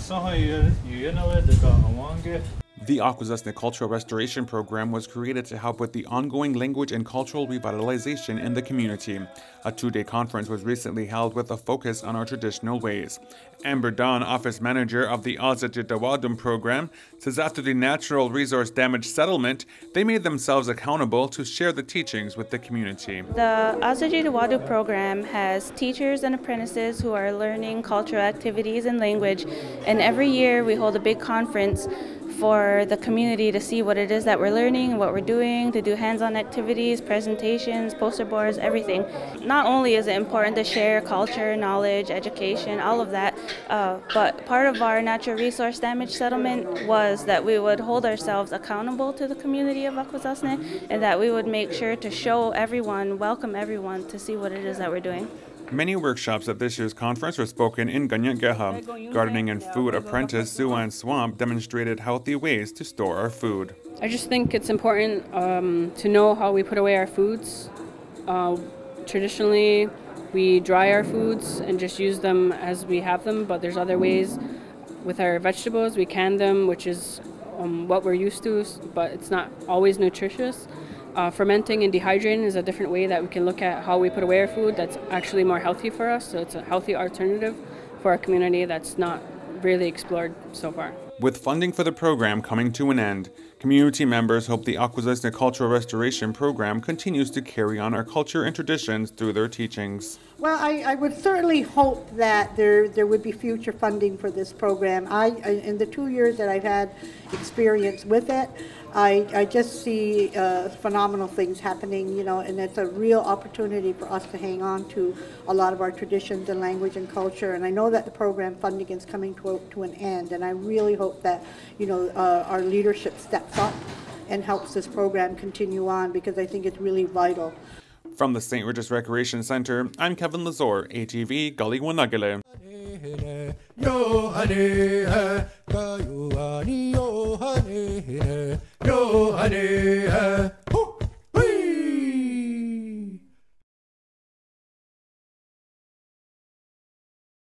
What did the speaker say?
上海有有那个这个王哥 Akwesasne Cultural Restoration Program was created to help with the ongoing language and cultural revitalization in the community. A two-day conference was recently held with a focus on our traditional ways. Amber Dawn, office manager of the Azajitawadum program, says after the natural resource damage settlement, they made themselves accountable to share the teachings with the community. The Azajitawadum program has teachers and apprentices who are learning cultural activities and language, and every year we hold a big conference for the community to see what it is that we're learning, what we're doing, to do hands-on activities, presentations, poster boards, everything. Not only is it important to share culture, knowledge, education, all of that, uh, but part of our natural resource damage settlement was that we would hold ourselves accountable to the community of Akwesasne and that we would make sure to show everyone, welcome everyone to see what it is that we're doing. Many workshops at this year's conference were spoken in Kanienkeha. Gardening and food apprentice Suan Swamp demonstrated healthy ways to store our food. I just think it's important um, to know how we put away our foods. Uh, traditionally, we dry our foods and just use them as we have them, but there's other ways with our vegetables. We can them, which is um, what we're used to, but it's not always nutritious. Uh, fermenting and dehydrating is a different way that we can look at how we put away our food that's actually more healthy for us. So it's a healthy alternative for our community that's not really explored so far. With funding for the program coming to an end, community members hope the Akwesasne Cultural Restoration Program continues to carry on our culture and traditions through their teachings. Well, I, I would certainly hope that there, there would be future funding for this program. I, in the two years that I've had experience with it, I, I just see uh, phenomenal things happening, you know, and it's a real opportunity for us to hang on to a lot of our traditions and language and culture. And I know that the program funding is coming to, to an end, and I really hope that, you know, uh, our leadership steps up and helps this program continue on because I think it's really vital. From the St. Regis Recreation Center, I'm Kevin Lazor, ATV Gully Wanagale. yo hane